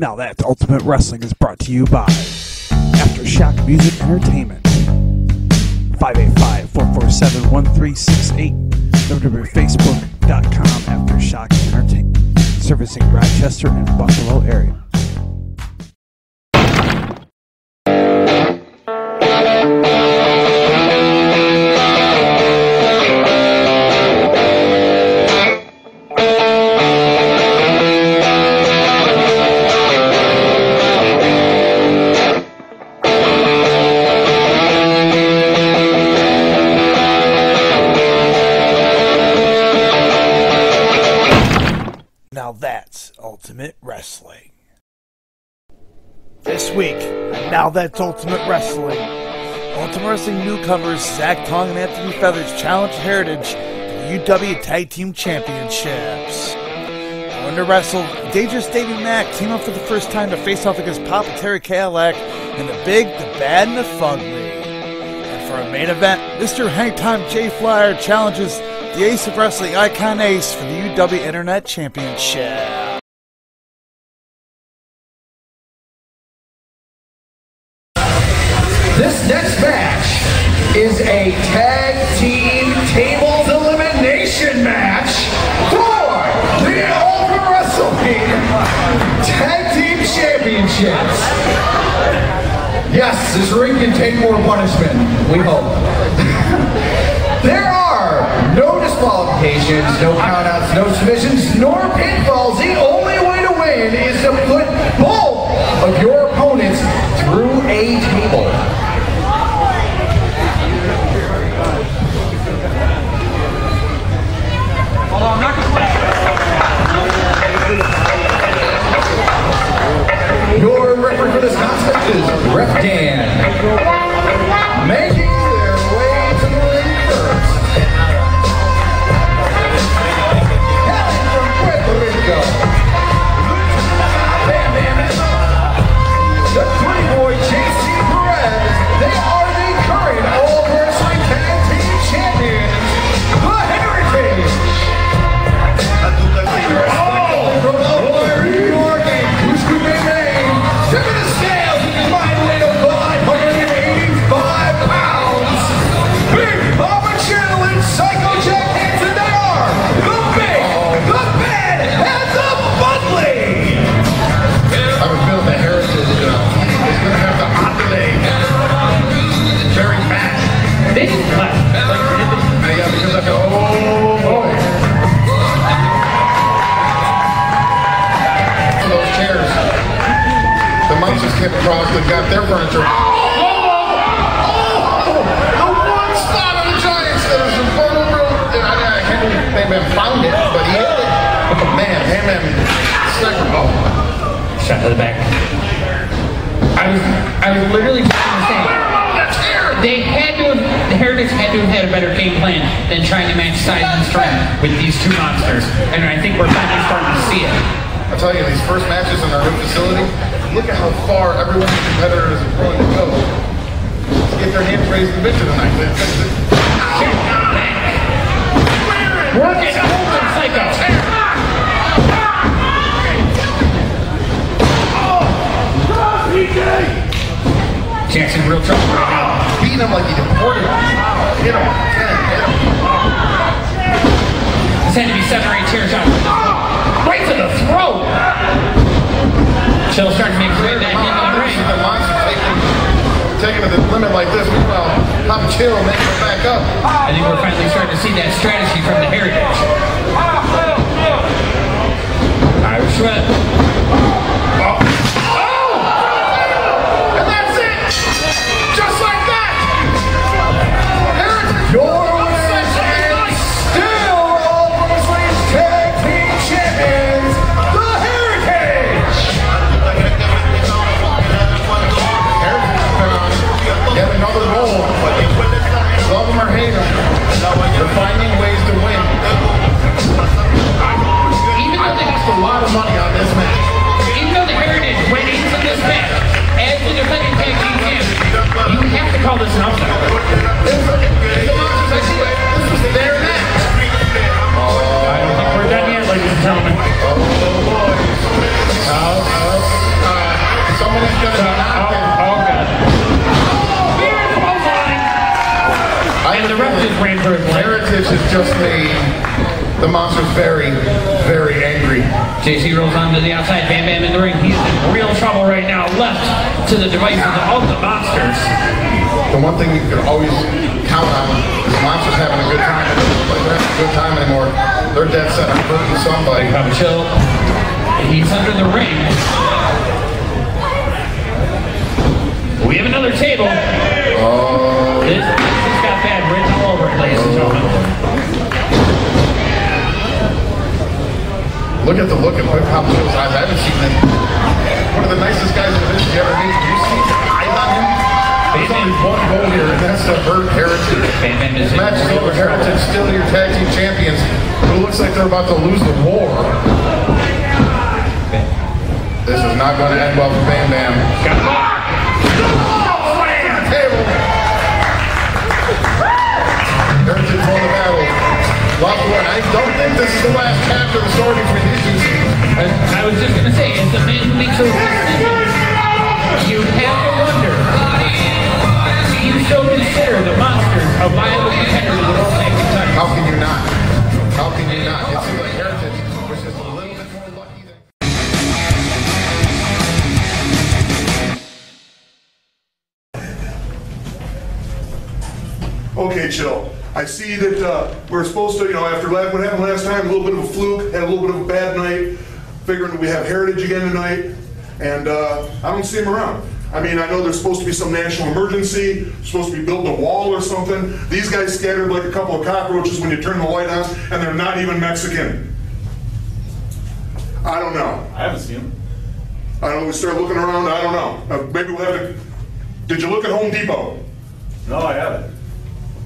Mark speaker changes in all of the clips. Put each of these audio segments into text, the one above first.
Speaker 1: Now that Ultimate Wrestling is brought to you by Aftershock Music Entertainment. 585-447-1368 www.facebook.com Aftershock Entertainment. Servicing Rochester and Buffalo area. Now that's Ultimate Wrestling. Ultimate Wrestling newcomers Zach Tong and Anthony Feathers challenge Heritage for the UW Tag Team Championships. To wrestle, Dangerous Davey Mack came up for the first time to face off against Papa Terry Cadillac in the Big, the Bad, and the Fugly. And for a main event, Mr. Hangtime Jay Flyer challenges the Ace of Wrestling Icon Ace for the UW Internet Championship.
Speaker 2: Is a tag team tables elimination match for the Ultimate Wrestling Tag Team Championships. Yes, this ring can take more punishment, we hope. there are no disqualifications, no countouts, no submissions, nor pinfalls. The only way to win is to put both of your opponents through a table.
Speaker 3: Real trouble right now.
Speaker 2: Beat him like he deported him. Hit him. Hit him.
Speaker 3: This had to be seven or eight chairs out. Right to the throat. Chill starting to make his way back into the ring.
Speaker 2: The monster taking, taking to the limit like this. Meanwhile, I'm chill, making it back up.
Speaker 3: I think we're finally starting to see that strategy from the Heritage. Irish Whip.
Speaker 2: a lot of money on this match. Even though the Heritage went into this match as the defending tag team champion, you have to call this an upset. This, their match. I don't think we're done yet, ladies and gentlemen.
Speaker 3: Oh, boy. Oh,
Speaker 2: going to knock it. Oh, Heritage has
Speaker 4: just made the monsters very, very angry.
Speaker 5: JC rolls on to the outside. Bam Bam in the ring. He's in real trouble right now. Left to the devices of the monsters.
Speaker 4: The one thing you can always count on is the monsters having a good time. It doesn't look they're having a good time anymore. They're dead set on hurting somebody.
Speaker 5: Papa Chill. He's under the ring. We have another table.
Speaker 4: Oh,
Speaker 5: This, this has got bad written all over it, ladies
Speaker 4: look at the look at Pop Chill's eyes. I haven't seen him. One of the nicest guys in the business you ever meet. Do you see the eyes on him? There's only one goal here, and that's to hurt Heritage.
Speaker 5: Bam Bam is
Speaker 4: This match is over. Heritage still your tag team champions, but it looks like they're about to lose the war. This is not going to end well for Bam Bam.
Speaker 5: Got the bar.
Speaker 4: Table. Heritage won the. Lost the. I don't think this is the last chapter of the story between these two teams.
Speaker 5: I I was just gonna say, as the man who makes those decisions, you have to wonder. Do you still consider the monsters a viable contender to the World Tag Team?
Speaker 4: How can you not? How can you not? It's seems like Heritage was just a little bit more lucky than.
Speaker 6: Okay, chill. I see that uh, we're supposed to, you know, after what happened last time, a little bit of a fluke, had a little bit of a bad night, figuring we have Heritage again tonight, and uh, I don't see him around. I mean, I know there's supposed to be some national emergency, supposed to be building a wall or something. These guys scattered like a couple of cockroaches when you turn the light on, and they're not even Mexican. I don't know.
Speaker 7: I haven't seen them.
Speaker 6: I don't know. We start looking around. I don't know. Uh, maybe we'll have to. Did you look at Home Depot?
Speaker 7: No, I haven't.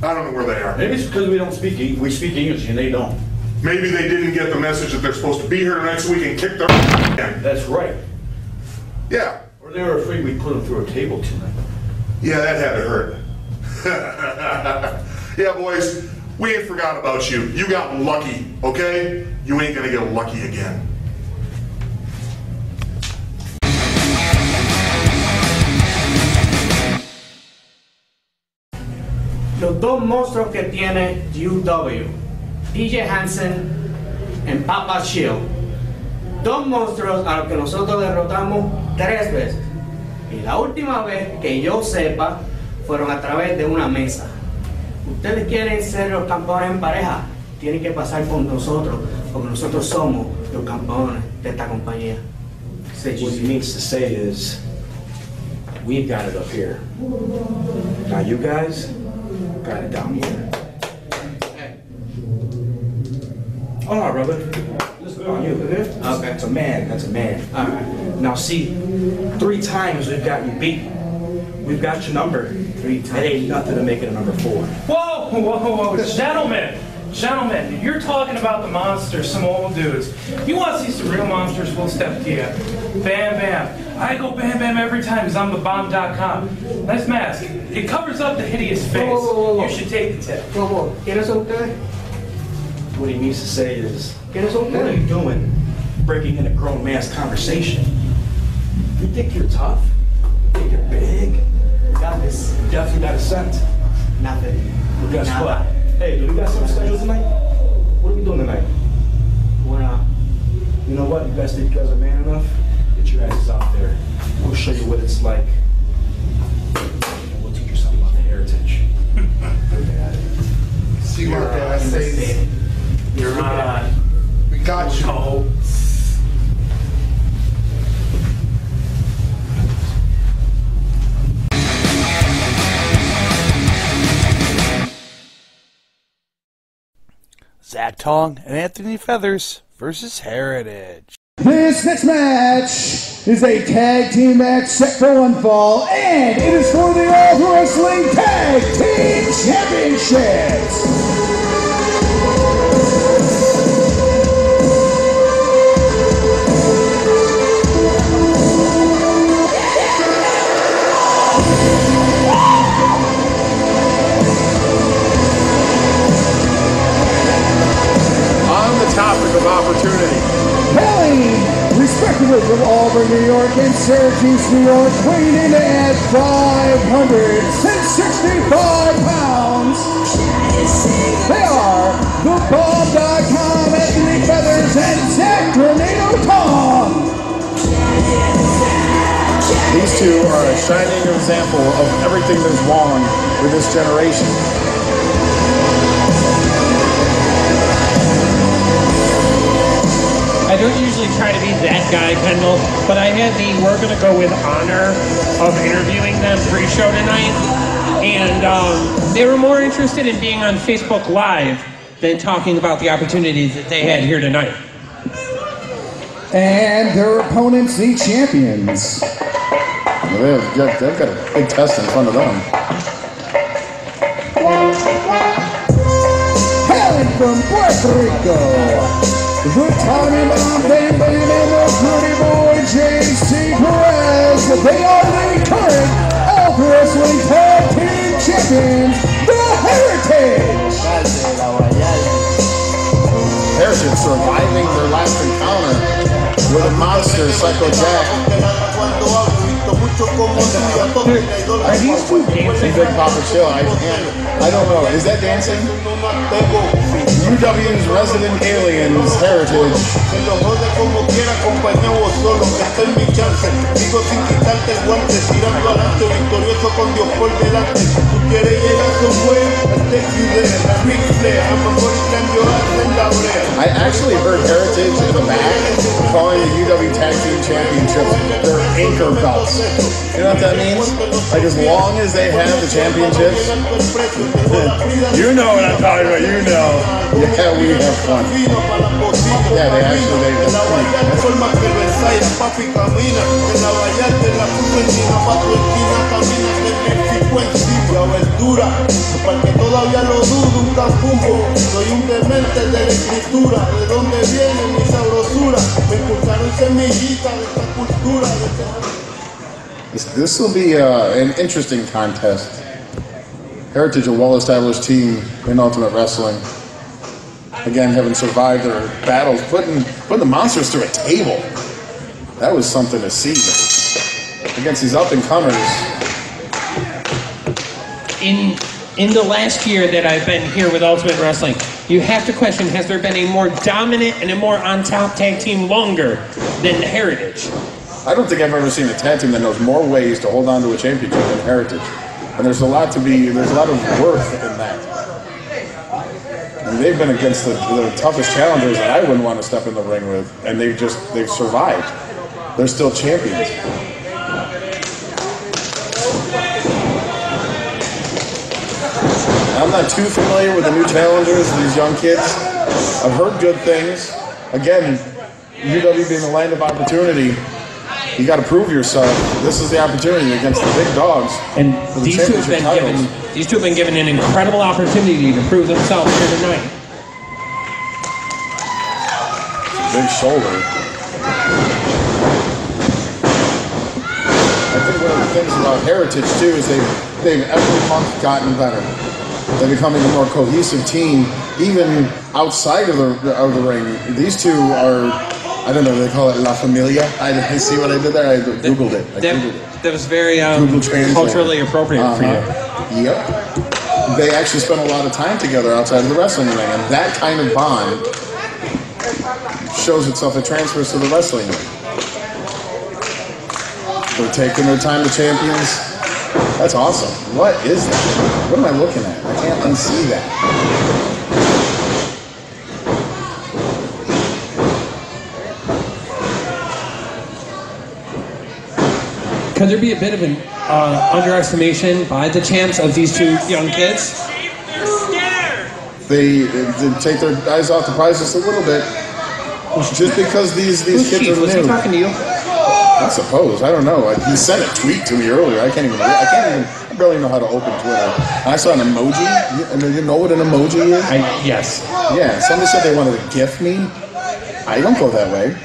Speaker 6: I don't know where they are.
Speaker 7: Maybe it's because we don't speak, Eng- we speak English and they don't.
Speaker 6: Maybe they didn't get the message that they're supposed to be here next week and kick their in.
Speaker 7: That's right.
Speaker 6: Yeah,
Speaker 7: Or they were afraid we'd put them through a table tonight.
Speaker 6: yeah, that had to hurt. yeah, boys, we ain't forgot about you. You got lucky, okay? You ain't gonna get lucky again.
Speaker 8: Dos monstruos que tiene UW, DJ Hansen y Papa Chill. Dos monstruos a los que nosotros derrotamos tres veces. Y la última vez que yo sepa fueron a través de una mesa. Ustedes quieren ser los campeones en pareja, tienen que pasar por nosotros, porque nosotros somos los campeones de esta compañía.
Speaker 9: What he means to say is, we've got it up here. Now you guys got it down here. Oh no, brother. This is on you.
Speaker 8: Okay.
Speaker 9: That's a man. That's a man.
Speaker 8: Alright.
Speaker 9: Now see, three times we've got you beat. We've got your number.
Speaker 8: Three times.
Speaker 9: It ain't nothing to make it a number four.
Speaker 10: Whoa, whoa, whoa, gentlemen, gentlemen, you're talking about the monsters, some old dudes. You want to see some real monsters? We'll step to you. Bam Bam. I go Bam Bam every time because I'm the bomb.com. Nice mask. It covers up the hideous face.
Speaker 8: Whoa, whoa, whoa, whoa.
Speaker 10: You should take the tip.
Speaker 8: Whoa, whoa. ¿Quiénes son ustedes?
Speaker 9: What he means to say is,
Speaker 8: ¿Quiénes son
Speaker 9: what are you doing? Breaking in a grown man's conversation. You think you're tough? You think you're big?
Speaker 8: Got this.
Speaker 9: You definitely got a scent.
Speaker 8: Nothing.
Speaker 9: Well, guess
Speaker 8: Nada.
Speaker 9: what? Hey, do we got something special tonight? What are we doing tonight?
Speaker 8: Bueno,
Speaker 9: You know what? You guys think you guys are man enough? Get your asses out there. We'll show you what it's like. Heritage.
Speaker 4: See what that says.
Speaker 10: You're on.
Speaker 4: We got you.
Speaker 10: Oh.
Speaker 1: Zach Tong and Anthony Feathers versus Heritage.
Speaker 11: This next match is a tag team match set for one fall, and it is for the All Wrestling Tag Team Championships.
Speaker 4: On the topic of opportunity,
Speaker 11: Kelly, respectively from Auburn, New York, and Syracuse, New York, weighing in at 565 pounds. They are the Bomb.com, Anthony Feathers, and Zach Grenado Tom.
Speaker 4: These two are a shining example of everything that's wrong with this generation.
Speaker 5: Usually try to be that guy, Kendall, but I had the we're gonna go with honor of interviewing them pre-show tonight, and um, they were more interested in being on Facebook Live than talking about the opportunities that they had here tonight.
Speaker 11: And their opponents, the champions.
Speaker 4: They've got, they've got a big test in front of them.
Speaker 11: Hailing from Puerto Rico, Bomb Bam Bam and the Pretty Boy JC Perez. They are the current Alpha Wrestling Tag Team Champions, the Heritage.
Speaker 4: Heritage surviving their last encounter with a monster, Psycho Jack.
Speaker 5: Are these two dancing?
Speaker 4: Big Papa Chill. I can't. I don't know. Is that dancing? UW's resident aliens heritage.
Speaker 12: Por delante. Tú quieres I'll take you there. Ric Flair, I'm gonna slam your ass in la.
Speaker 4: I actually heard Heritage in the back calling the UW Tag Team Championships their anchor belts. You know what that means? Like as long as they have the championships, you know what I'm talking about. You know. Yeah, we have fun. Yeah, they actually they. That's funny.
Speaker 12: Papi camina. En la Vallarta, en la en Chinapato, esquina, en México, encima. abertura, para que todavía lo dudo, un. Soy un demente de la escritura, de dónde viene mi sabrosura. Me de esta cultura. De.
Speaker 4: This, this will be uh, an interesting contest. Heritage, a well-established team in Ultimate Wrestling. Again, having survived their battles, putting putting the monsters through a table. That was something to see against these up-and-comers.
Speaker 5: in in the last year that I've been here with Ultimate Wrestling, you have to question: Has there been a more dominant and a more on-top tag team longer than the Heritage?
Speaker 4: I don't think I've ever seen a tag team that knows more ways to hold on to a championship than Heritage. And there's a lot to be, there's a lot of worth in that. And they've been against the, the toughest challengers that I wouldn't want to step in the ring with, and they've just, they've survived. They're still champions. I'm not too familiar with the new challengers, these young kids. I've heard good things. Again, UW being the land of opportunity, you got to prove yourself. This is the opportunity against the big dogs.
Speaker 5: And
Speaker 4: the
Speaker 5: these two have been
Speaker 4: titles.
Speaker 5: given these two have been given an incredible opportunity to prove themselves here tonight.
Speaker 4: Big shoulder. I think one of the things about Heritage too is they've they've every month gotten better. They're becoming a more cohesive team, even outside of the of the ring. These two are, I don't know, they call it La Familia. I, see what I did there. I googled it. I googled it.
Speaker 5: That, that was very um, culturally appropriate for you.
Speaker 4: Uh-huh. Yep. They actually spent a lot of time together outside of the wrestling ring, and that kind of bond shows itself. It transfers to the wrestling ring. They're taking their time to champions. That's awesome. What is that? What am I looking at? I can't unsee that.
Speaker 5: Could there be a bit of an uh, underestimation by the champs of these two young kids?
Speaker 4: They, they take their eyes off the prize just a little bit, just because these these
Speaker 5: Who's
Speaker 4: kids
Speaker 5: Chief?
Speaker 4: are
Speaker 5: Was
Speaker 4: new.
Speaker 5: he talking to you?
Speaker 4: I suppose. I don't know. He sent a tweet to me earlier. I can't even. I can't even. I barely know how to open Twitter. I saw an emoji. You, you know what an emoji is?
Speaker 5: I, yes.
Speaker 4: Yeah. Somebody said they wanted to gift me. I don't go that way.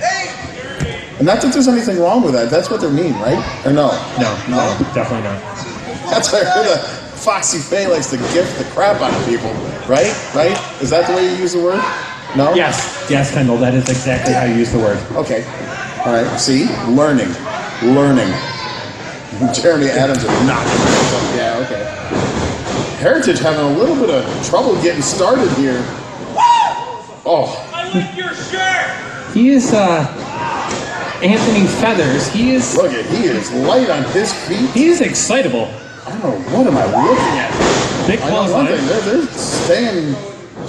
Speaker 4: And not that there's anything wrong with that. That's what they mean, right? Or no?
Speaker 5: No, no, definitely not.
Speaker 4: That's why I heard Foxy Faye likes to gift the crap out of people. Right? Right? Is that the way you use the word? No?
Speaker 5: Yes, yes, Kendall, that is exactly how you use the word.
Speaker 4: Okay. All right. See? Learning. Learning. Jeremy Adams is not. Yeah, okay. Heritage having a little bit of trouble getting started here. Oh, I like your shirt!
Speaker 5: He is, uh, Anthony Feathers. He is.
Speaker 4: Look at he is light on his feet.
Speaker 5: He is excitable.
Speaker 4: I don't know what am I looking at.
Speaker 5: Big
Speaker 4: I know one
Speaker 5: clothesline.
Speaker 4: thing, they're, they're staying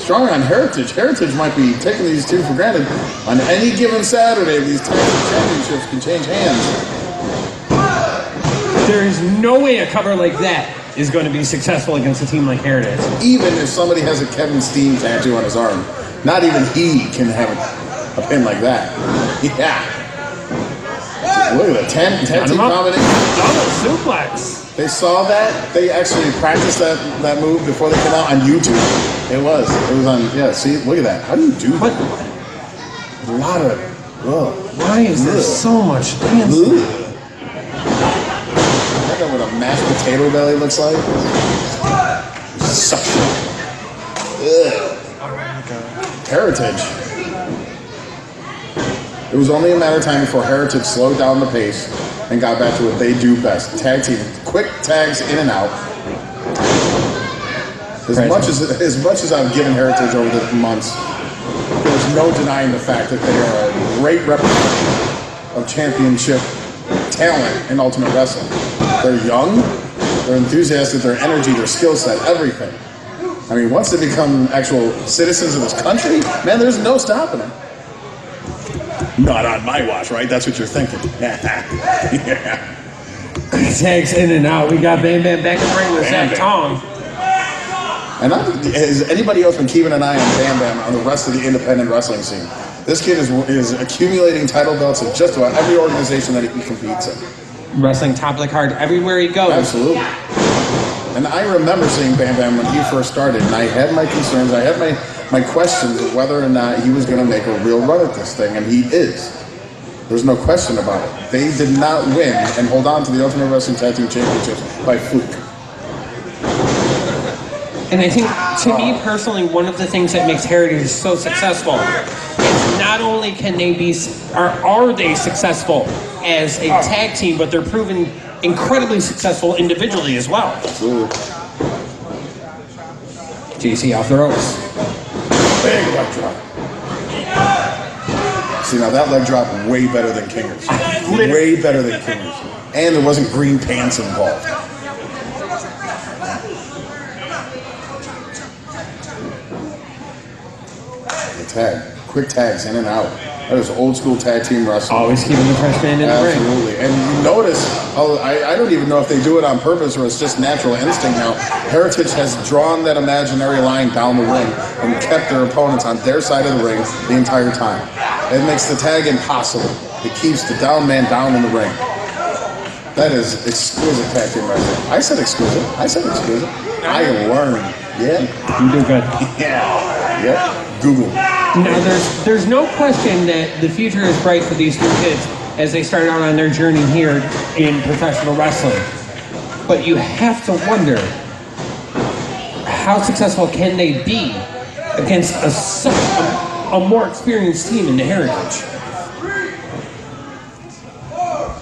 Speaker 4: strong on Heritage. Heritage might be taking these two for granted. On any given Saturday, these team championships can change hands.
Speaker 5: There is no way a cover like that is going to be successful against a team like Heritage.
Speaker 4: Even if somebody has a Kevin Steen tattoo on his arm, not even he can have a, a pin like that. Yeah. Look at that. 10, 10
Speaker 5: Got
Speaker 4: team
Speaker 5: him up.
Speaker 4: combination.
Speaker 5: Double suplex.
Speaker 4: They saw that. They actually practiced that, that move before they came out on YouTube. It was. It was on. Yeah. See, look at that. How do you do
Speaker 5: What?
Speaker 4: that? A lot of. Ugh.
Speaker 5: Why is there so much dancing?
Speaker 4: Ugh. I know what a mashed potato belly looks like. Suction. Ugh. Oh Heritage. It was only a matter of time before Heritage slowed down the pace and got back to what they do best: tag team, quick tags in and out. As
Speaker 5: Right.
Speaker 4: much as as much as I've given Heritage over the months, there's no denying the fact that they are a great representative of championship talent in Ultimate Wrestling. They're young, they're enthusiastic, their energy, their skill set, everything. I mean, once they become actual citizens of this country, man, there's no stopping them. Not on my watch, right? That's what you're thinking. yeah.
Speaker 5: Tags in and out. We got Bam Bam back in the ring with
Speaker 4: Bam
Speaker 5: Zach
Speaker 4: Bam.
Speaker 5: Tong.
Speaker 4: And I, has anybody else been keeping an eye on Bam Bam on the rest of the independent wrestling scene? This kid is, is accumulating title belts at just about every organization that he competes in.
Speaker 5: Wrestling top of the card everywhere he goes.
Speaker 4: Absolutely. And I remember seeing Bam Bam when he first started, and I had my concerns, I had my, my questions of whether or not he was going to make a real run at this thing, and he is. There's no question about it. They did not win and hold on to the Ultimate Wrestling Tag Team Championships by fluke.
Speaker 5: And I think, to me personally, one of the things that makes Heritage so successful is not only can they be, are, are they successful as a tag team, but they're proven incredibly successful individually as well.
Speaker 4: Absolutely.
Speaker 5: JC off the ropes.
Speaker 4: Big leg drop. See, now that leg drop way better than Kinger's. way better than Kinger's. And there wasn't green pants involved. The tag. Quick tags in and out. That is old school tag team wrestling.
Speaker 5: Always keeping the fresh man in the ring.
Speaker 4: Absolutely. And you notice, I, I don't even know if they do it on purpose or it's just natural instinct now. Heritage has drawn that imaginary line down the ring and kept their opponents on their side of the ring the entire time. It makes the tag impossible. It keeps the down man down in the ring. That is exquisite tag team wrestling. I said exquisite. I said exquisite. I learned. Yeah.
Speaker 5: You do good.
Speaker 4: Yeah. Yeah. Google.
Speaker 5: Now, there's there's no question that the future is bright for these two kids as they start out on their journey here in professional wrestling. But you have to wonder how successful can they be against a such a, a more experienced team in the Heritage.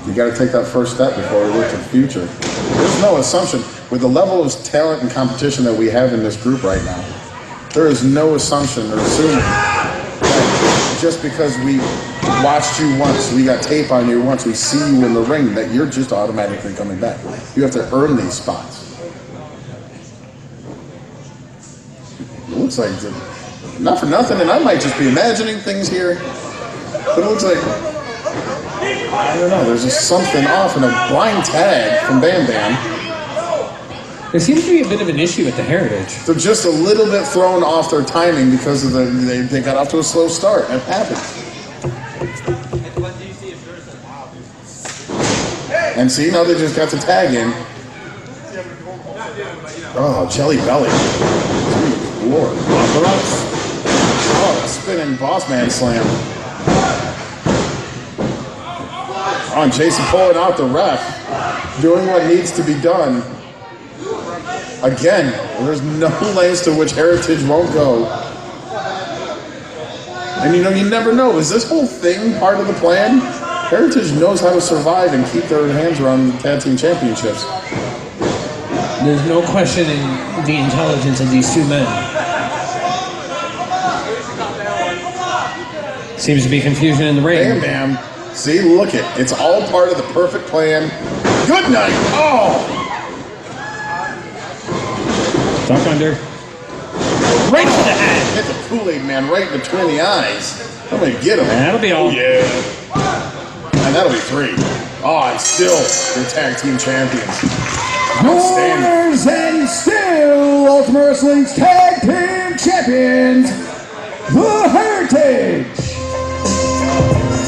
Speaker 4: You got to take that first step before we look to the future. There's no assumption with the level of talent and competition that we have in this group right now. There is no assumption or assuming that just because we watched you once, we got tape on you once, we see you in the ring, that you're just automatically coming back. You have to earn these spots. It looks like, the, not for nothing, and I might just be imagining things here, but it looks like I don't know. There's just something off in a blind tag from Bam Bam.
Speaker 5: There seems to be a bit of an issue with the Heritage.
Speaker 4: They're just a little bit thrown off their timing because of the they, they got off to a slow start. It happens. And see, now they just got the tag in. Oh, Jelly Belly. Good Lord. Oh, spinning boss man slam. Oh, and Jason pulling out the ref, doing what needs to be done. Again, there's no lengths to which Heritage won't go. And you know, you never know. Is this whole thing part of the plan? Heritage knows how to survive and keep their hands around the tag team championships.
Speaker 5: There's no questioning the intelligence of these two men. Seems to be confusion in the ring.
Speaker 4: Bam Bam See, look it. It's all part of the perfect plan. Good night. Oh,
Speaker 5: Duck under. Right to the head.
Speaker 4: hit the Kool-Aid man right between the eyes. I'm gonna get him.
Speaker 5: That'll be all.
Speaker 4: Oh, yeah. And that'll be three. Oh, and still your tag team champions.
Speaker 11: Your
Speaker 4: Outstanding.
Speaker 11: winners and still Ultimate Wrestling's Tag Team Champions, The Heritage.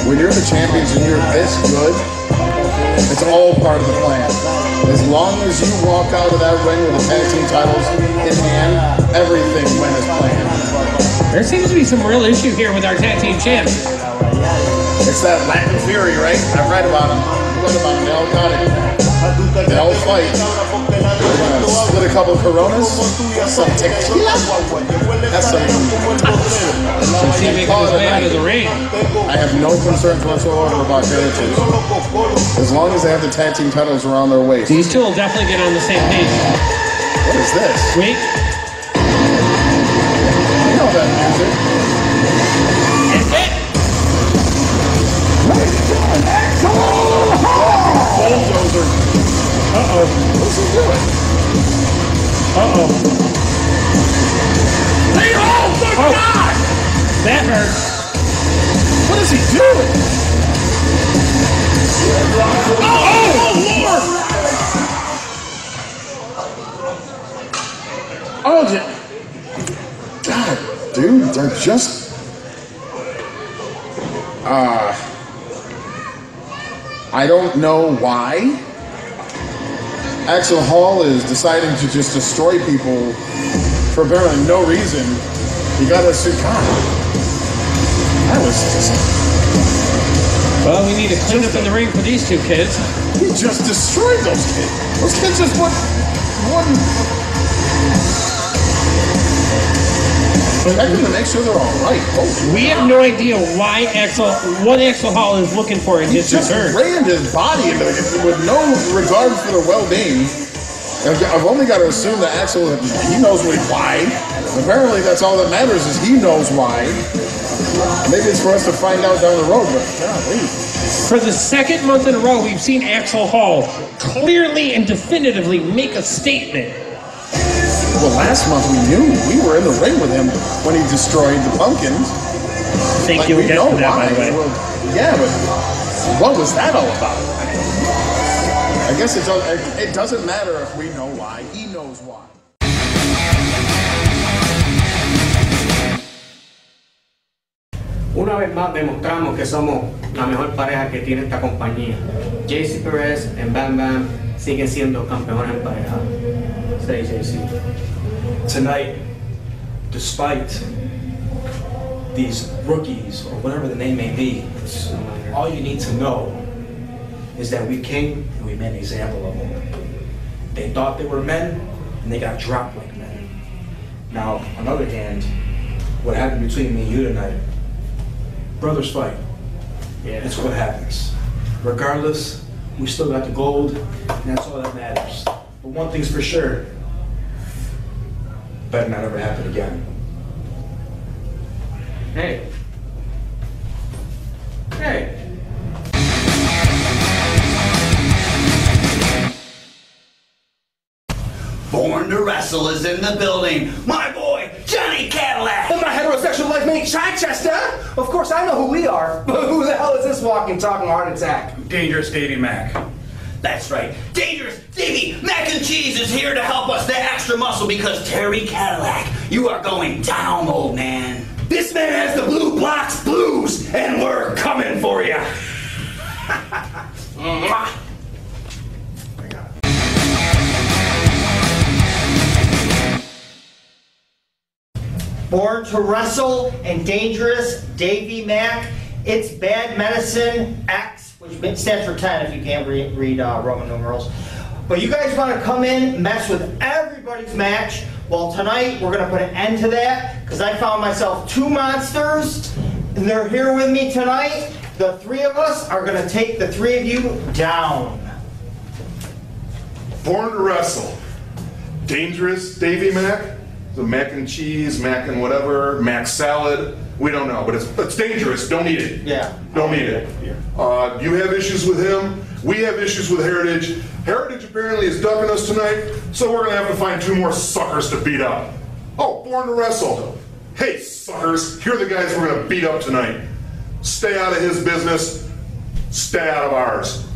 Speaker 4: When you're the champions and you're this good, it's all part of the plan. As long as you walk out of that ring with the tag team titles in hand, everything went as planned.
Speaker 5: There seems to be some real issue here with our tag team champs.
Speaker 4: It's that Latin Fury, right? I've read about them. I read about them. They all got it. They all fight. We're gonna split a couple Coronas, some tequila. That's some.
Speaker 5: Let's see him making his way out of the ring.
Speaker 4: I have no concerns whatsoever about heritage. As long as they have the tag team titles around their waist.
Speaker 5: These two will definitely get on the same page.
Speaker 4: What is this?
Speaker 5: Wait.
Speaker 4: You know that music.
Speaker 5: Is it?
Speaker 4: Bulldozer.
Speaker 5: Uh-oh.
Speaker 4: What's he doing?
Speaker 5: Uh-oh.
Speaker 4: Hey, oh, my
Speaker 5: Oh.
Speaker 4: God!
Speaker 5: That hurt.
Speaker 4: What is he doing? Oh, oh, Lord! Oh, yeah. God, dude, they're just. Uh. I don't know why. Axel Hall is deciding to just destroy people for apparently no reason. You gotta see, God. That was just.
Speaker 5: Well, we need to clean up in the ring for these two kids.
Speaker 4: He just destroyed those kids. Those kids just went one. Checking to make sure they're all right. Holy
Speaker 5: We have no idea why Axel, what Axel Hall is looking for in
Speaker 4: He
Speaker 5: his
Speaker 4: just
Speaker 5: return.
Speaker 4: rammed his body into it with no regard for the well-being. I've I've only got to assume that Axel, he knows why. Apparently, that's all that matters is he knows why. Maybe it's for us to find out down the road, but golly.
Speaker 5: For the second month in a row, we've seen Axel Hall clearly and definitively make a statement.
Speaker 4: Well, last month we knew we were in the ring with him when he destroyed the pumpkins.
Speaker 5: Thank
Speaker 4: Like,
Speaker 5: you
Speaker 4: we
Speaker 5: again
Speaker 4: know
Speaker 5: for that,
Speaker 4: why.
Speaker 5: by the way.
Speaker 4: Well, yeah, but what was that all about? I guess it, does, it doesn't matter if we know why. He knows why.
Speaker 8: Una vez más demostramos que somos la mejor pareja que tiene esta compañía. JC Perez y Bam Bam siguen siendo campeones en pareja. Say JC.
Speaker 9: Tonight, despite these rookies or whatever the name may be, all you need to know is that we came and we made an example of them. They thought they were men and they got dropped like men. Now, on the other hand, what happened between me and you tonight, brothers fight.
Speaker 8: Yeah.
Speaker 9: That's what happens. Regardless, we still got the gold, and that's all that matters. But one thing's for sure, better not ever happen again.
Speaker 8: Hey. Hey.
Speaker 13: Born to Wrestle is in the building. My boy, Johnny Cadillac.
Speaker 14: My heterosexual life mate Chichester? Of course I know who we are, but who the hell is this walking, talking heart attack?
Speaker 7: Dangerous Davy Mac.
Speaker 13: That's right. Dangerous Davey Mac and Cheese is here to help us, the extra muscle, because Terry Cadillac, you are going down, old man. This man has the blue blocks blues, and we're coming for you. Mm-hmm.
Speaker 15: Born to Wrestle and Dangerous, Davy Mack. It's Bad Medicine X, which stands for 10 if you can't read, read uh, Roman numerals. But you guys want to come in, mess with everybody's match. Well, tonight we're going to put an end to that because I found myself two monsters, and they're here with me tonight. The three of us are going to take the three of you down.
Speaker 6: Born to wrestle. Dangerous Davy Mac. The mac and cheese, mac and whatever, mac salad, We don't know, but it's, it's dangerous. Don't eat it.
Speaker 15: Yeah.
Speaker 6: Don't eat it. Uh, you have issues with him. We have issues with Heritage. Heritage apparently is ducking us tonight, so we're gonna have to find two more suckers to beat up. Oh, Born to Wrestle. Hey, suckers, here are the guys we're gonna beat up tonight. Stay out of his business. Stay out of ours.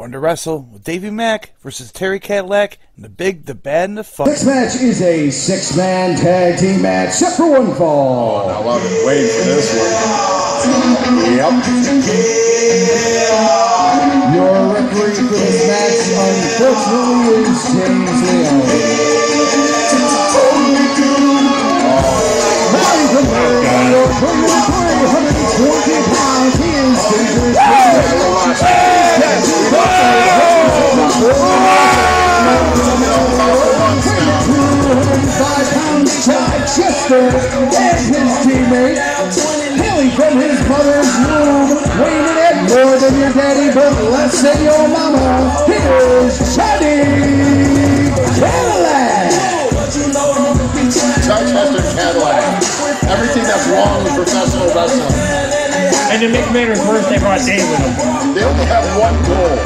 Speaker 1: Born to Wrestle with Davey Mack versus Terry Cadillac and the Big, the Bad, and the Fun.
Speaker 11: Next match is a six-man tag team match set for one fall.
Speaker 4: Oh, I've been waiting for this one. Yep.
Speaker 11: Your referee for this match, unfortunately, is James Leon. Howdy oh, from Maryland, your permanent 120 pounds, he is dangerous. Chester and his teammate, hailing from his mother's womb, at more than your daddy, but less than your mama. Here's Cadillac.
Speaker 4: Cadillac. Everything that's wrong with professional wrestling.
Speaker 5: And to make matters worse, they brought Dave with them.
Speaker 4: They only have one goal,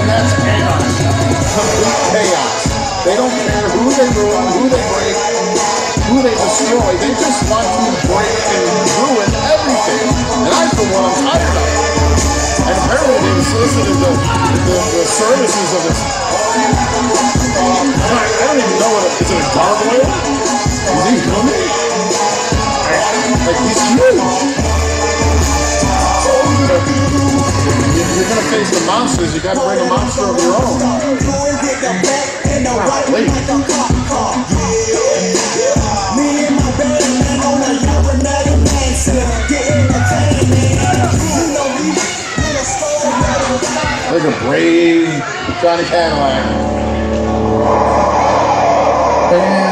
Speaker 4: and that's chaos. Complete chaos. They don't care who they ruin, who they break, who they destroy. They just want to break and ruin everything. And I, for one, I'm tired of it. And apparently they solicited the, the, the services of this. I don't even know what it is. It a gargoyle? Is he human? Like, he's huge. You're gonna face the monsters, you gotta bring a monster of your own. Look at brave Johnny Cadillac.
Speaker 11: And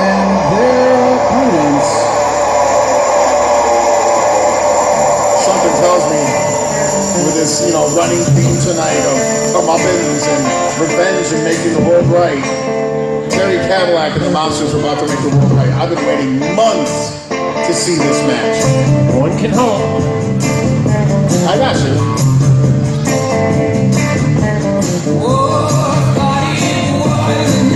Speaker 4: with this, you know, running theme tonight of comeuppance and revenge and making the world right. Terry Cadillac and the Monsters are about to make the world right. I've been waiting months to see this match.
Speaker 5: One can hope.
Speaker 4: I got you.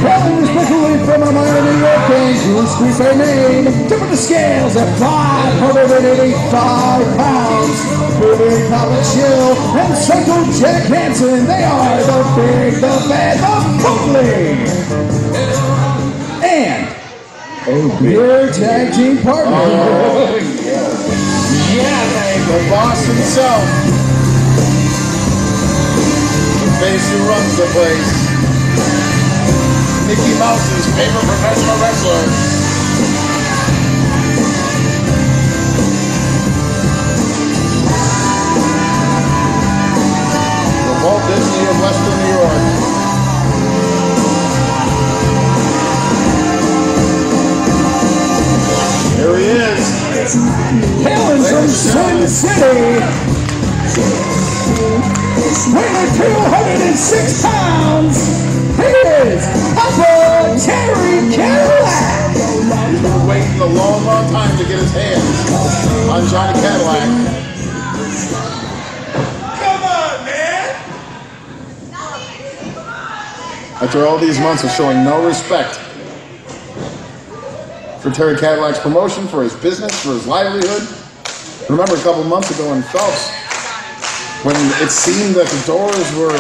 Speaker 11: Traveling especially from a Miami, New York, Angeles, we say name. Tipping the scales at 585 pounds. Big Papa Chill and Psycho Jack Hansen. They are the big, the bad, the Brooklyn. And your tag team partner. Yeah.
Speaker 4: The boss himself. The face who runs the place. Mickey Mouse's favorite professional wrestler.
Speaker 11: 206 pounds. He is Papa Terry Cadillac.
Speaker 4: He's been waiting a long, long time to get his hands on Johnny Cadillac. Come on, man! After all these months of showing no respect for Terry Cadillac's promotion, for his business, for his livelihood. Remember a couple months ago in Phelps, when it seemed that the doors were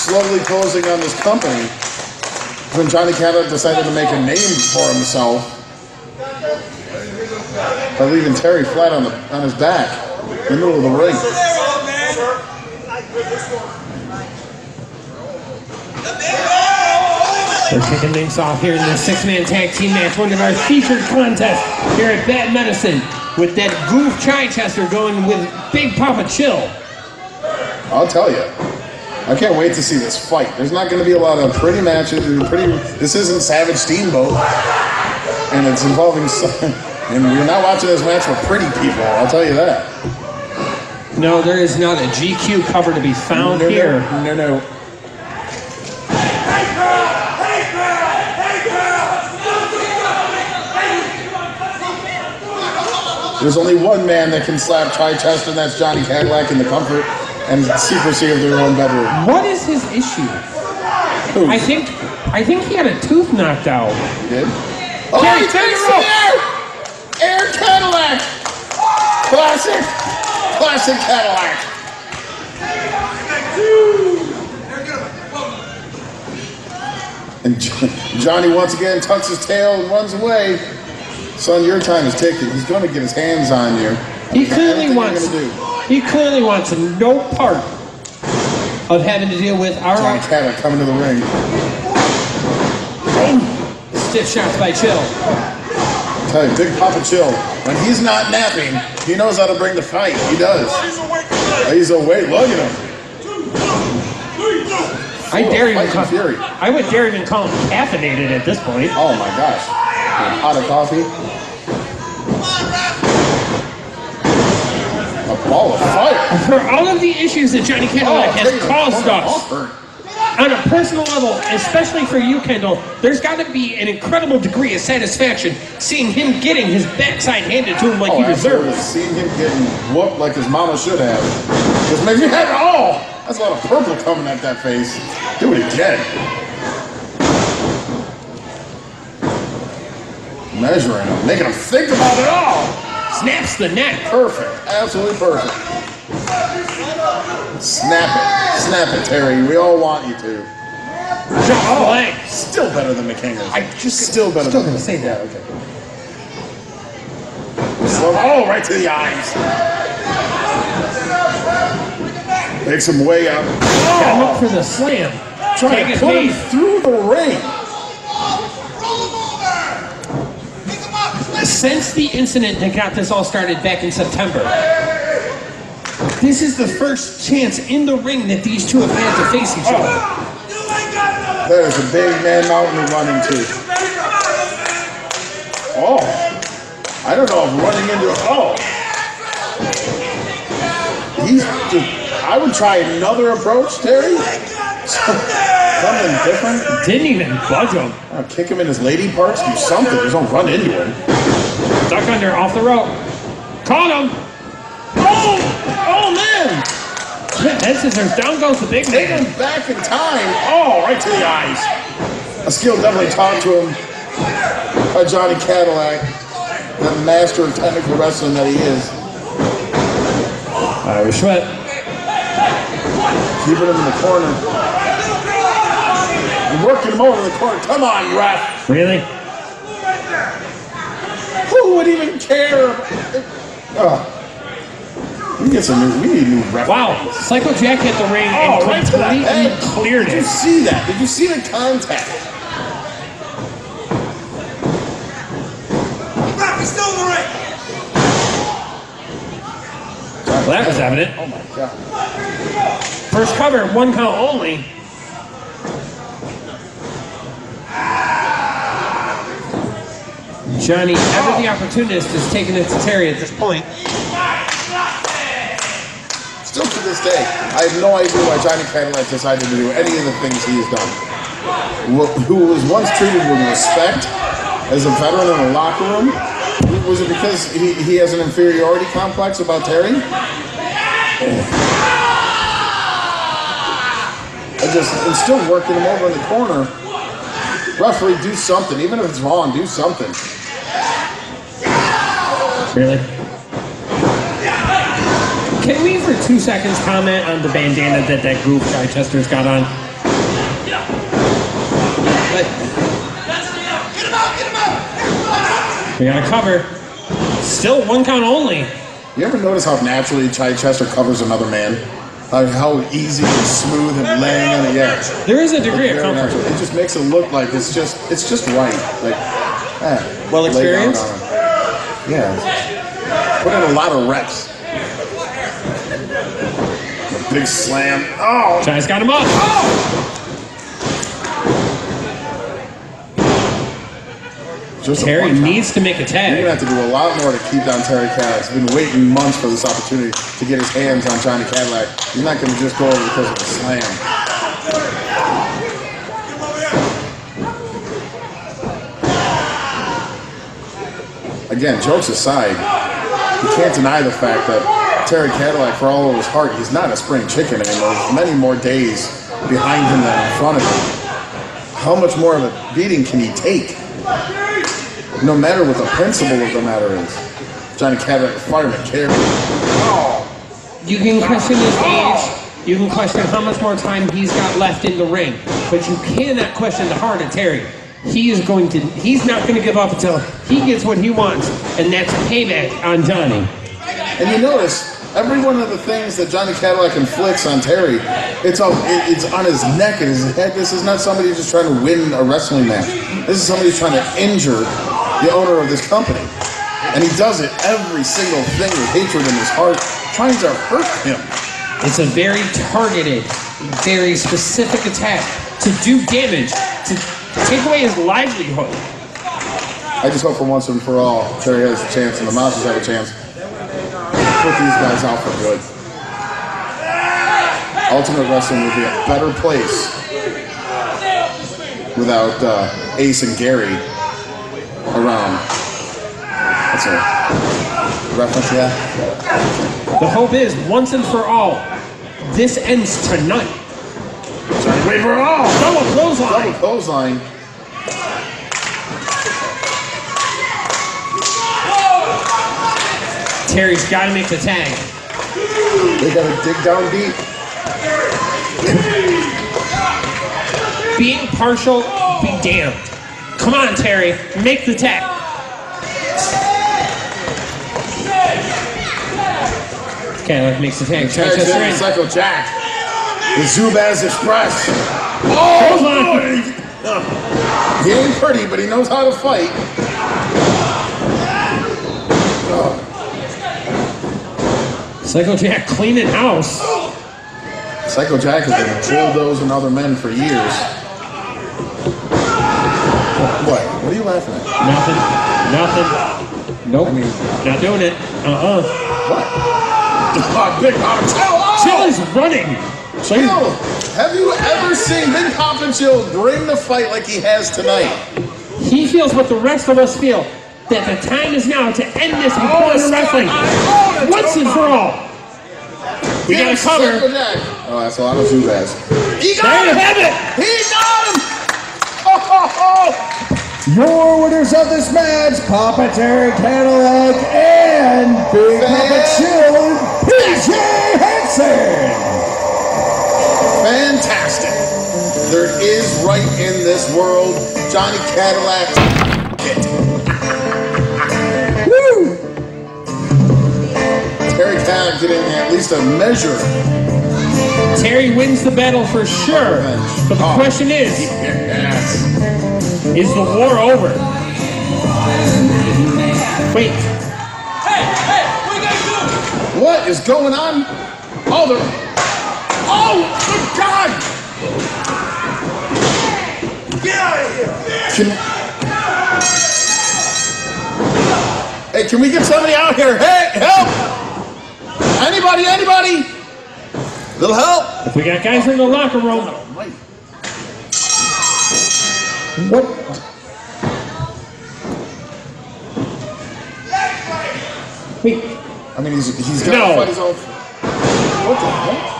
Speaker 4: slowly closing on this company, when Johnny Cadillac decided to make a name for himself by leaving Terry flat on the on his back in the middle of the ring.
Speaker 5: We're kicking things off here in the six-man tag team match, one of our featured contests here at Bad Medicine, with that goof Chichester going with Big Papa Chill.
Speaker 4: I'll tell you, I can't wait to see this fight. There's not going to be a lot of pretty matches. Pretty. This isn't Savage Steamboat, and it's involving. And we're not watching this match with pretty people. I'll tell you that.
Speaker 5: No, there is not a GQ cover to be found
Speaker 4: no, no,
Speaker 5: here.
Speaker 4: No, no. Hey, girl! Hey, girl! Hey, girl! There's only one man that can slap Tri Chest, and that's Johnny Cadillac in the comfort and secrecy of their own bedroom.
Speaker 5: What is his issue? I think I think he had a tooth knocked out.
Speaker 4: Did? Oh, he takes
Speaker 5: rope.
Speaker 4: air! Air Cadillac! Classic! Classic Cadillac! And Johnny once again tucks his tail and runs away. Son, your time is ticking. He's going to get his hands on you.
Speaker 5: He clearly wants
Speaker 4: gonna do.
Speaker 5: He clearly wants no part of having to deal with our
Speaker 4: Cadillac coming to the ring.
Speaker 5: stiff shots by Chill.
Speaker 4: Tell you, Big Papa Chill, when he's not napping, he knows how to bring the fight. He does. He's awake. Look at him.
Speaker 5: I dare even call
Speaker 4: Fury.
Speaker 5: I would dare even call him caffeinated at this point.
Speaker 4: Oh my gosh. Of coffee. Ball of fire.
Speaker 5: For all of the issues that Johnny Cadillac
Speaker 4: Oh,
Speaker 5: has caused us, on a personal level, especially for you, Kendall, there's got to be an incredible degree of satisfaction seeing him getting his backside handed to him like
Speaker 4: oh,
Speaker 5: he
Speaker 4: absolutely.
Speaker 5: deserves.
Speaker 4: Seeing him getting whooped like his mama should have. Just makes me happy. Oh, that's a lot of purple coming at that face. Do it again. Measuring him, making him think about it all.
Speaker 5: Snaps the neck.
Speaker 4: Perfect. Absolutely perfect. Snap it. Snap it, Terry. We all want you to.
Speaker 5: Leg.
Speaker 4: Still better than McKinnon.
Speaker 5: I just
Speaker 4: Still better
Speaker 5: still
Speaker 4: than
Speaker 5: gonna say that.
Speaker 4: Okay. Slow- Oh, right to the eyes. Makes him way up.
Speaker 5: Him up for the slam.
Speaker 4: Trying
Speaker 5: Take
Speaker 4: to put him through the ring.
Speaker 5: Since the incident that got this all started back in September, this is the first chance in the ring that these two have had to face each other.
Speaker 4: There's a big man mountain to run into. Oh. I don't know if running into Oh. He's I would try another approach, Terry. Something different.
Speaker 5: Didn't even budge him.
Speaker 4: Uh, kick him in his lady parts, do something. Just don't run into him.
Speaker 5: Duck under, off the rope. Caught him.
Speaker 4: Oh! Oh, man!
Speaker 5: Head scissors, down goes the big
Speaker 4: Take
Speaker 5: man.
Speaker 4: him back in time. Oh, right to the eyes. A skill definitely taught to him by Johnny Cadillac, the master of technical wrestling that he is.
Speaker 5: Irish whip.
Speaker 4: Keeping him in the corner. And working him over in the corner. Come on, ref.
Speaker 5: Really?
Speaker 4: Who would even care? Oh. We get some new. We need new ref.
Speaker 5: Wow. Psycho Jack hit the ring
Speaker 4: Oh,
Speaker 5: and
Speaker 4: right to the
Speaker 5: completely
Speaker 4: head.
Speaker 5: cleared
Speaker 4: Did you see that? Did you see the contact?
Speaker 5: Well, that was evident.
Speaker 4: Oh my god.
Speaker 5: First cover, one count only. Johnny, ever the opportunist, is taking it to Terry at this point.
Speaker 4: Still to this day, I have no idea why Johnny Cadillac decided to do any of the things he has done. Who was once treated with respect as a veteran in the locker room? Was it because he, he has an inferiority complex about Terry? I just, and still working him over in the corner. Referee, do something. Even if it's wrong, do something.
Speaker 5: Really? Can we, for two seconds, comment on the bandana that that goof Chichester's got on? We got a cover. Still one count only.
Speaker 4: You ever notice how naturally Chichester covers another man? How, how easy and smooth and laying on the edge.
Speaker 5: There is a degree of
Speaker 4: Very
Speaker 5: comfort.
Speaker 4: natural. It just makes it look like it's just it's just right. Like, eh,
Speaker 5: Well
Speaker 4: lay down
Speaker 5: experienced?
Speaker 4: Yeah. Put in a lot of reps. A big slam. Oh!
Speaker 5: Chai's got him up.
Speaker 4: Just
Speaker 5: Terry needs to make a tag.
Speaker 4: You're gonna have to do a lot more to keep down Terry Cadillac. He's been waiting months for this opportunity to get his hands on Johnny Cadillac. He's not gonna just go over because of a slam. Again, jokes aside, you can't deny the fact that Terry Cadillac, for all of his heart, he's not a spring chicken anymore. There's many more days behind him than in front of him. How much more of a beating can he take? No matter what the principle of the matter is. Johnny Cadillac, fireman, carry.
Speaker 5: You can question his age. You can question how much more time he's got left in the ring, but you cannot question the heart of Terry. He is going to. He's not going to give up until he gets what he wants, and that's payback on Johnny.
Speaker 4: And you notice every one of the things that Johnny Cadillac inflicts on Terry, it's all it, it's on his neck and his head. This is not somebody just trying to win a wrestling match. This is somebody who's trying to injure the owner of this company. And he does it every single thing with hatred in his heart, trying to hurt him.
Speaker 5: It's a very targeted, very specific attack to do damage, to take away his livelihood.
Speaker 4: I just hope for once and for all, Terry has a chance and the Monsters have a chance. Put these guys out for good. Ultimate Wrestling would be a better place without uh, Ace and Gary around. That's a reference, yeah?
Speaker 5: The hope is, once and for all, this ends tonight.
Speaker 4: Wait for all!
Speaker 5: Double clothesline!
Speaker 4: Double clothesline.
Speaker 5: Terry's got to make the tag.
Speaker 4: They gotta dig down deep.
Speaker 5: Being partial, be damned. Come on, Terry, make the tag. Okay, let's makes the tag. Try to
Speaker 4: in
Speaker 5: in.
Speaker 4: Psycho Jack. The Zubaz Express.
Speaker 5: Oh,
Speaker 4: Oh, He ain't pretty, but he knows how to fight.
Speaker 5: Psycho Jack cleaning house.
Speaker 4: Psycho Jack has been bulldozing other men for years. What? What are you laughing at?
Speaker 5: Nothing. Nothing. Nope. not doing it. Uh-uh.
Speaker 4: What? Big and Chill! Oh!
Speaker 5: Chill is running.
Speaker 4: Chill! Have you ever seen Big Papa Chill bring the fight like he has tonight?
Speaker 5: He feels what the rest of us feel. That the time is now to end this with
Speaker 4: Oh, Scott,
Speaker 5: wrestling.
Speaker 4: I
Speaker 5: Once and for all. We
Speaker 4: Give
Speaker 5: got a
Speaker 4: Psycho
Speaker 5: cover.
Speaker 4: Jack. Oh, that's a lot of Zubaz. He got
Speaker 5: There
Speaker 4: him!
Speaker 5: have it.
Speaker 4: He got him! Oh, oh, oh.
Speaker 11: Your winners of this match, Papa Terry Cadillac and Big Papa Chill, PJ Hansen.
Speaker 4: Fantastic. There is right in this world Johnny Cadillac. Woo! Terry Cadillac getting at least a measure.
Speaker 5: Terry wins the battle for sure. But the
Speaker 4: Oh.
Speaker 5: question is,
Speaker 4: Yes.
Speaker 5: is the war over? Wait, Hey, hey,
Speaker 4: what, What is going on? Oh, the. Oh, good God! Get out of here! Can, hey, can we get somebody out here? Hey, help! Anybody, anybody? Little help?
Speaker 5: if we got guys in the locker room,
Speaker 4: What?
Speaker 5: wait,
Speaker 4: I mean, he's, he's got
Speaker 5: No.
Speaker 4: to fight his own. What the heck?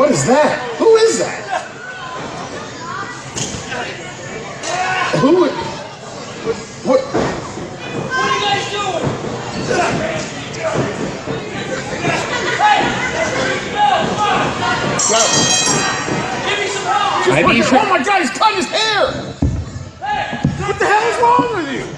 Speaker 4: What is that? Who is that? Who? What? What are you guys doing? Go. Give me some help. Just
Speaker 5: I mean,
Speaker 4: oh my God, he's cutting his hair! Hey. What the hell is wrong with you?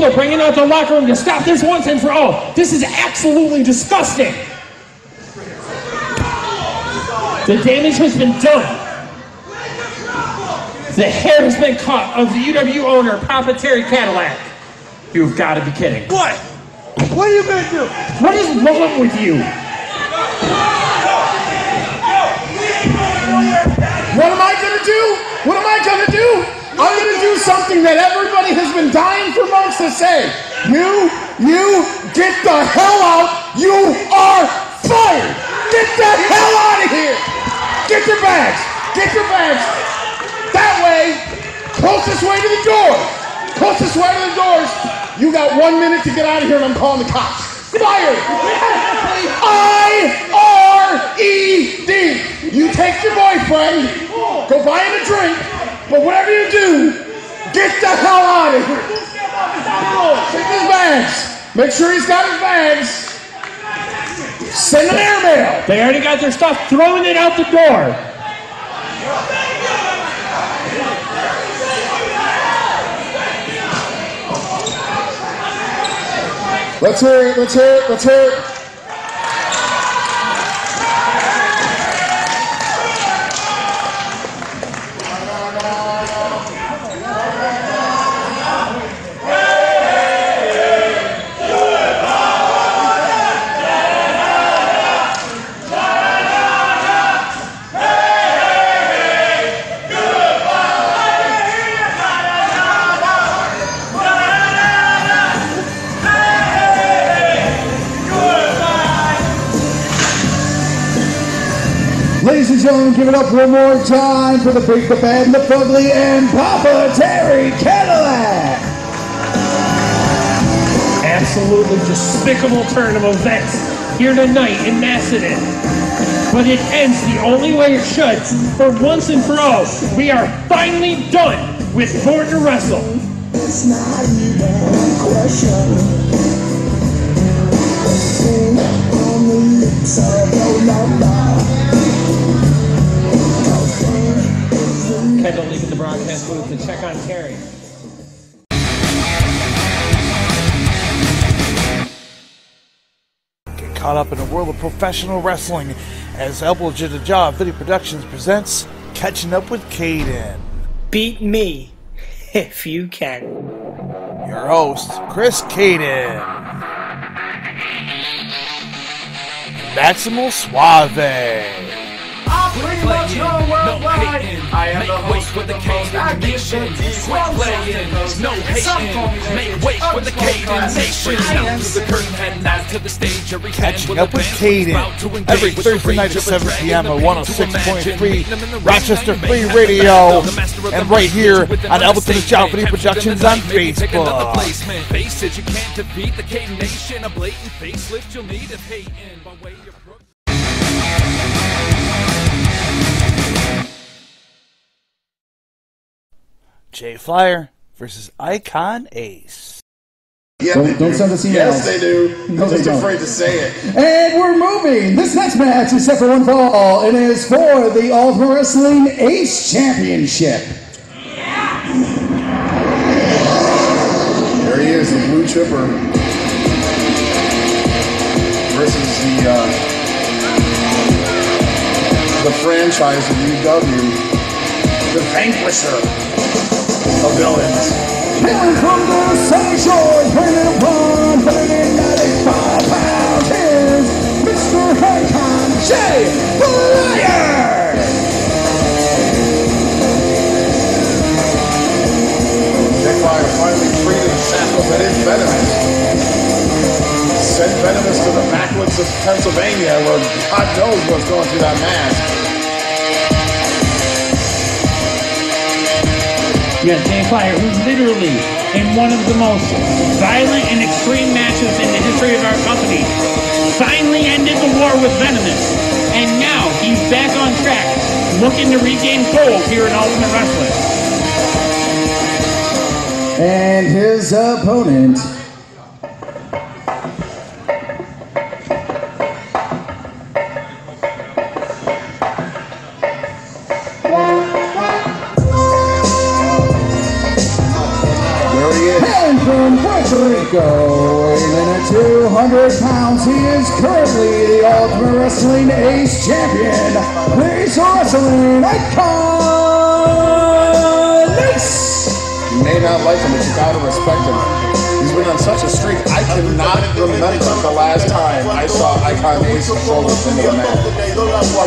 Speaker 5: Kendall bringing out the locker room to stop this once and for all. This is absolutely disgusting. The damage has been done. The hair has been cut of the UW owner, Papa Terry Cadillac. You've got to be kidding.
Speaker 4: What? What are you gonna do?
Speaker 5: What is wrong with you?
Speaker 4: What am I gonna do? What am I gonna do? I'm gonna do something that everybody has been dying for months to say. You, you, get the hell out. You are fired. Get the hell out of here. Get your bags.
Speaker 11: Get your bags. That way, closest way to the door. Closest way to the doors. You got one minute to get out of here and I'm calling the cops. Fired. I-R-E-D. You take your boyfriend, go buy him a drink, but whatever you do, get the hell out of here. Take his bags. Make sure he's got his bags. Send an airmail.
Speaker 5: They already got their stuff, throwing it out the door.
Speaker 11: Let's hear it. Let's hear it. Let's hear it. And gentlemen, give it up one more time for the big, the bad, and the fugly, and Papa Terry Cadillac.
Speaker 5: Absolutely despicable turn of events here tonight in Macedon. But it ends the only way it should. For once and for all, we are finally done with Born to Wrestle.
Speaker 16: It's not even a question. Sing on the lips of your lover.
Speaker 5: The booth to check on Terry.
Speaker 1: Get caught up in the world of professional wrestling as Elbow to the Jaw Video Productions presents Catching Up with Caden.
Speaker 17: Beat me if you can.
Speaker 1: Your host, Chris Caden. Maximal Suave.
Speaker 2: Pretty much known worldwide. I am the with the most. I quit playing.
Speaker 18: No hating, make way for the Caden Nation. Down to the curtain, heading out to the stage. Every
Speaker 1: Catching up with Caden every Thursday night at 7 p.m. at 106.3 Rochester Free Radio and right here on Elberton Video Productions on Facebook.
Speaker 18: Placement faces you can't defeat the Caden Nation. A blatant facelift you'll need if hating by way of
Speaker 1: Jay Flyer versus Icon Ace.
Speaker 4: Yeah,
Speaker 11: Don't-
Speaker 4: they
Speaker 11: don't
Speaker 4: do.
Speaker 11: send us emails.
Speaker 4: Yes, they do.
Speaker 11: No,
Speaker 4: I'm
Speaker 11: they
Speaker 4: just
Speaker 11: don't.
Speaker 4: afraid to say it.
Speaker 11: And we're moving. This next match is set for one fall. It is for the Ultimate Wrestling Ace Championship.
Speaker 4: There he is, the blue chipper versus the uh, the franchise of UW, the vanquisher of villains.
Speaker 11: Hailing from the Sunny Shore, bringing upon 195 pounds, here's Mr. Icon Jay Flyer.
Speaker 4: Jay Flyer finally freed himself that is venomous. Sent venomous to the backwoods of Pennsylvania, where God knows what's going through that mask.
Speaker 5: Yeah, Jay Flyer, who's literally in one of the most violent and extreme matches in the history of our company, finally ended the war with Venomous. And now he's back on track, looking to regain gold here in Ultimate Wrestling.
Speaker 11: And his opponent. Rico, weighing in at 200 pounds, he is currently the Ultimate Wrestling Ace Champion. Ace Wrestling Icon Ace.
Speaker 4: You may not like him, but you gotta respect him. He's been on such a streak. I cannot remember the last time I saw Icon Ace shoulders into the mat.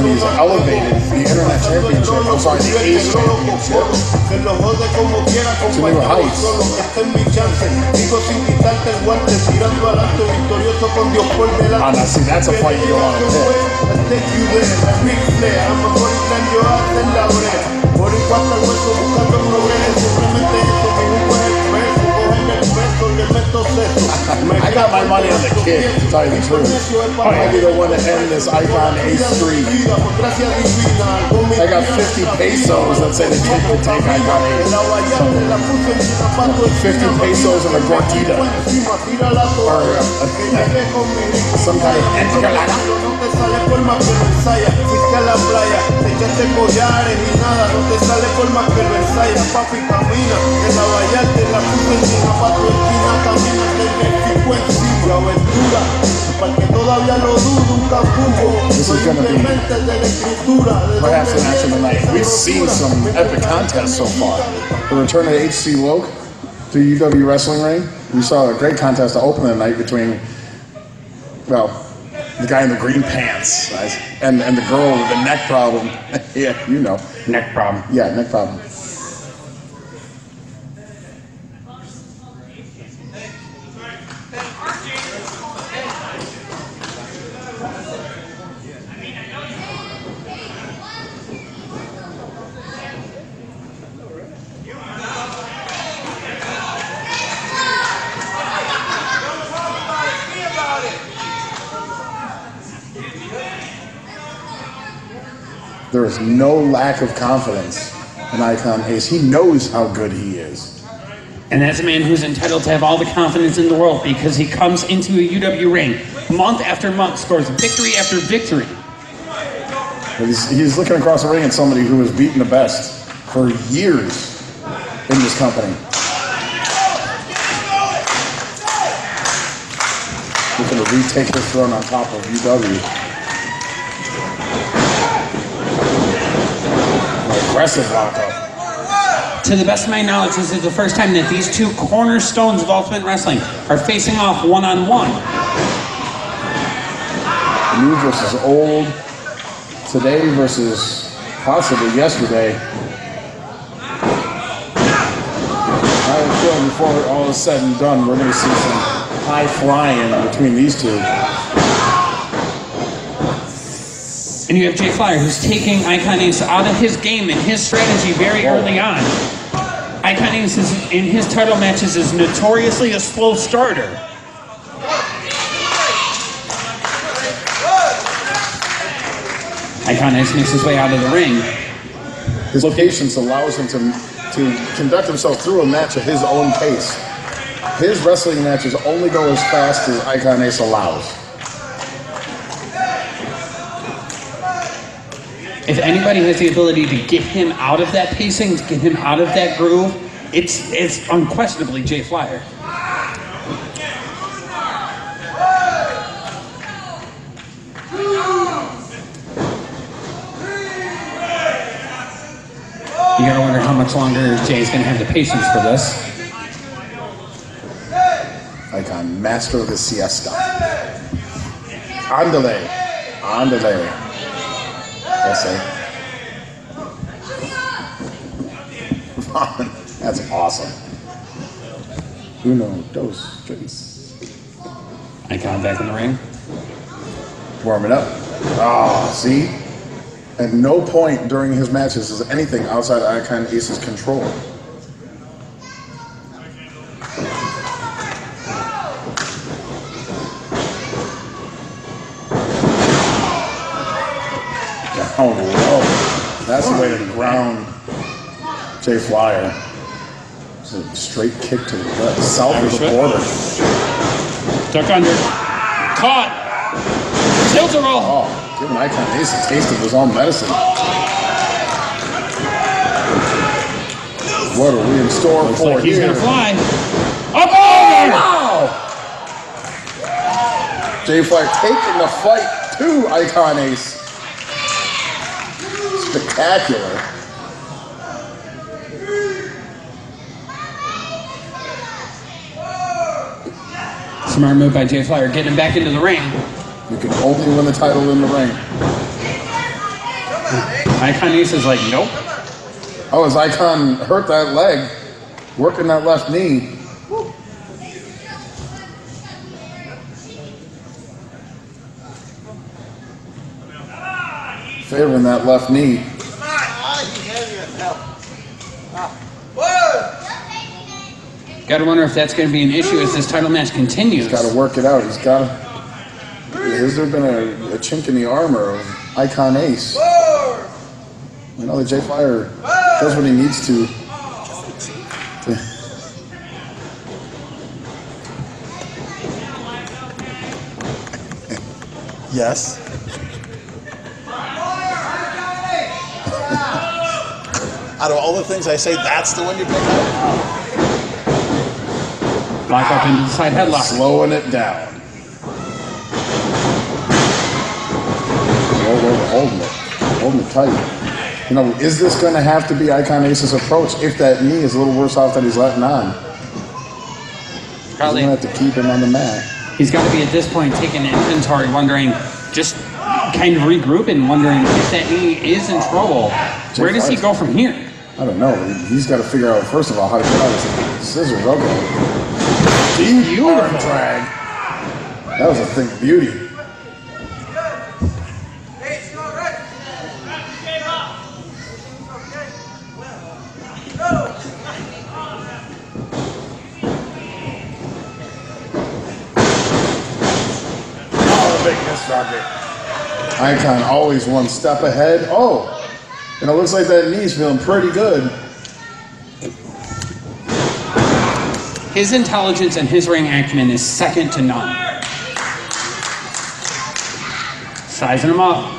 Speaker 4: when he's elevated the internet championship, I'm sorry, the Ace championship
Speaker 12: Se lo jode como quiera,
Speaker 4: to new
Speaker 12: compañero.
Speaker 4: heights.
Speaker 12: Solo este es mi chance. Digo sin quitarte el guante, tirando al alto, victorioso con Dios por delante.
Speaker 4: Ah, now see, that's a fight you don't want to pick.
Speaker 12: Take you there, like Ric Flair. I'm a body slam, yo hasta en la brea. Por el cuarto al hueso, buscando progreso. Simplemente eso, mi jugo es
Speaker 4: I got my money on the kid, to tell you the truth. I might be the one to end this Icon Ace streak. I got 50 pesos that say the kid can take Icon Ace. So, 50 pesos and a gordita. Or uh, some kind of enchilada.
Speaker 12: Te sale por más que ensayas. Fuiste a la playa, te echaste collares y nada. No te sale por más que ensayas. Papi, camina. En la vallarte, la puta encima. Pa' tu esquina, camina. El México encima. aventura. Para que todavía lo dudo, un
Speaker 4: be
Speaker 12: Simplemente de la escritura.
Speaker 4: perhaps
Speaker 12: donde
Speaker 4: the match of the night. We've seen some epic contests so far. The return of HC Woke to UW Wrestling Ring. We saw a great contest to open the night between, well, the guy in the green pants right, and, and the girl with the neck problem. yeah, you know.
Speaker 5: Neck problem.
Speaker 4: Yeah, neck problem. There is no lack of confidence in Icon Ace. He knows how good he is.
Speaker 5: And that's a man who's entitled to have all the confidence in the world because he comes into a UW ring month after month, scores victory after victory.
Speaker 4: He's, he's looking across the ring at somebody who has beaten the best for years in this company. Looking to retake his throne on top of UW. Lockup.
Speaker 5: To the best of my knowledge, this is the first time that these two cornerstones of Ultimate Wrestling are facing off one on one.
Speaker 4: New versus old. Today versus possibly yesterday. I feeling before all is said and done, we're going to see some high flying between these two.
Speaker 5: And you have Jay Flyer, who's taking Icon Ace out of his game and his strategy very early on. Icon Ace is, in his title matches is notoriously a slow starter. Icon Ace makes his way out of the ring.
Speaker 4: His patience allows him to, to conduct himself through a match at his own pace. His wrestling matches only go as fast as Icon Ace allows.
Speaker 5: If anybody has the ability to get him out of that pacing, to get him out of that groove, it's it's unquestionably Jay Flyer. You gotta wonder how much longer Jay's gonna have the patience for this.
Speaker 4: Icon, master of the siesta. Andale. Andale. Yes, eh? That's awesome. Uno, dos, tres.
Speaker 5: Icon back in the ring.
Speaker 4: Warming up. Ah, see? At no point during his matches is anything outside Icon Ace's control. Jay Flyer. It's a straight kick to the gut, south of the border.
Speaker 5: Duck under. Caught. Tilt a roll.
Speaker 4: Oh, giving Icon Ace a taste of his own medicine. What are we in store
Speaker 5: Looks
Speaker 4: for
Speaker 5: like he's
Speaker 4: here?
Speaker 5: gonna fly. Up oh, over!
Speaker 4: Wow! Jay Flyer taking the fight to Icon Ace. Spectacular.
Speaker 5: Smart move by Jay Flyer, getting him back into the ring.
Speaker 4: You can only win the title in the ring.
Speaker 5: Icon Ace is like, nope.
Speaker 4: Oh, his icon hurt that leg, working that left knee. Favoring that left knee.
Speaker 5: Gotta wonder if that's gonna be an issue as this title match continues.
Speaker 4: He's got to work it out. He's got to. Has there been a, a chink in the armor of Icon Ace? You know, the Jay Flyer does what he needs to. to
Speaker 19: Yes. Out of all the things I say, that's the one you pick up?
Speaker 5: Lock up into the side headlock.
Speaker 4: Slowing it down. Hold, hold, holding it. Holding it tight. You know, is this going to have to be Icon Ace's approach if that knee is a little worse off than he's letting on?
Speaker 5: Probably.
Speaker 4: He's going to have to keep him on the mat.
Speaker 5: He's got to be at this point taking inventory, wondering, just kind of regrouping, wondering if that knee is in trouble. Where does he go from here?
Speaker 4: I don't know. He- He's got to figure out, first of all, how to get out of his scissors. Okay. Deep arm drag. That was a thing of beauty.
Speaker 19: The big miss rocket.
Speaker 4: Icon always one step ahead. Oh, and it looks like that knee's feeling pretty good.
Speaker 5: His intelligence and his ring acumen is second to none. Sizing him up.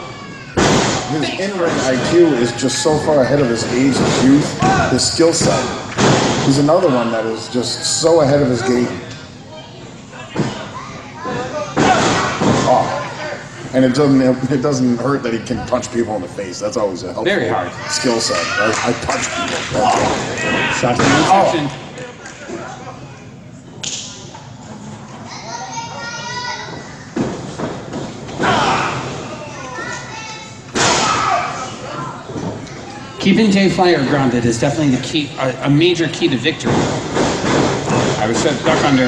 Speaker 4: His in-ring IQ is just so far ahead of his age and youth. His skill set. He's another one that is just so ahead of his game. Oh, and it doesn't it doesn't hurt that he can punch people in the face. That's always a helpful
Speaker 5: Very hard.
Speaker 4: skill set. I, I punch people. Oh.
Speaker 5: Shot Keeping Jay Flyer grounded is definitely the key, a, a major key to victory. I was set duck under.